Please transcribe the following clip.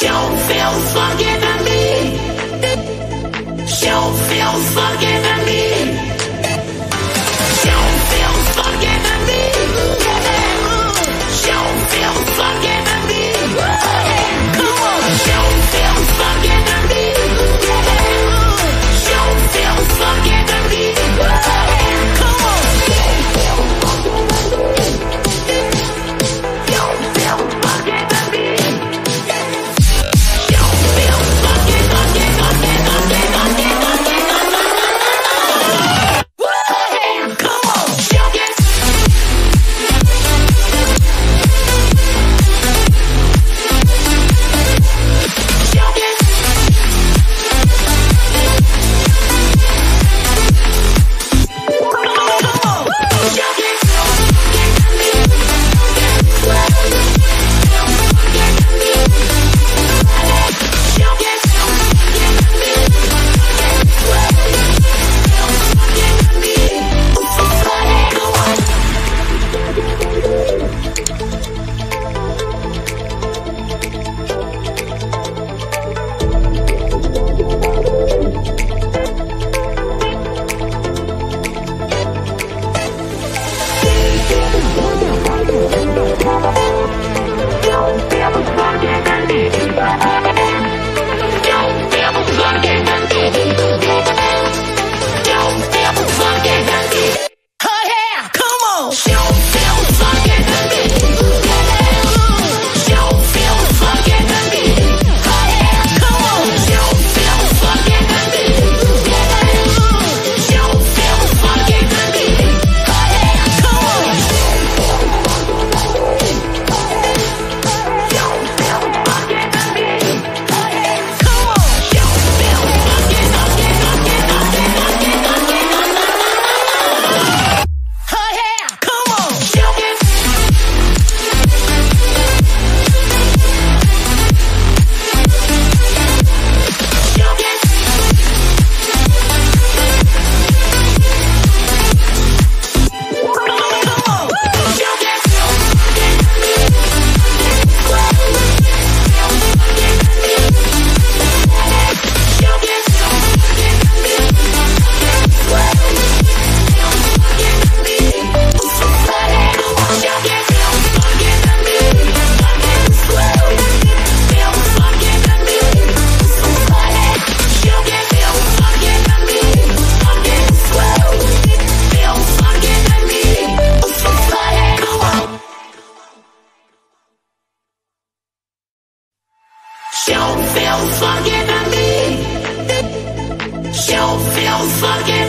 Don't feel forgiven me. Don't feel forgiven. feel fucking at me. You feel fucking.